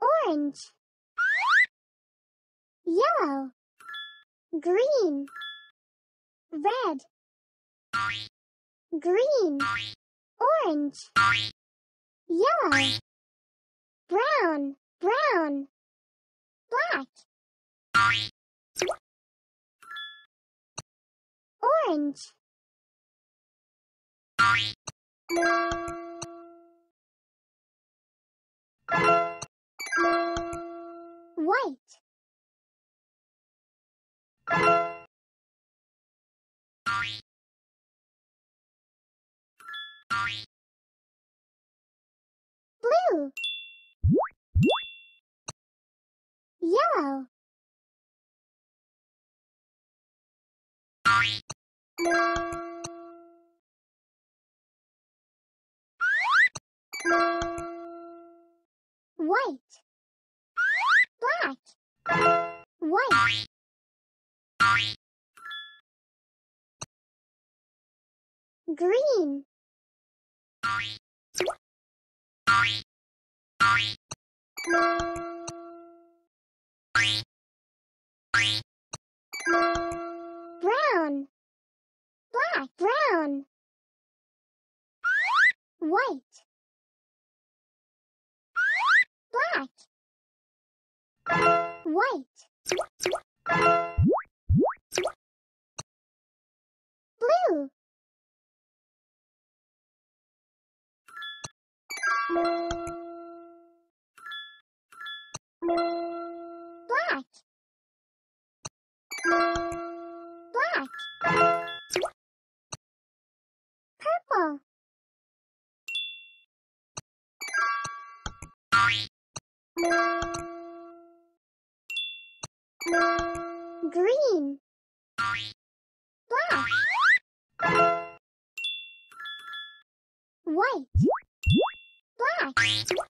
Orange. Yellow. Green. Red. Green. Orange. Yellow. Brown. Brown. Black. Orange. White. Blue. Yellow. White. Black. White. Green. Brown. Brown. White. Black. White. Blue. Purple. Green. Black. White. Black.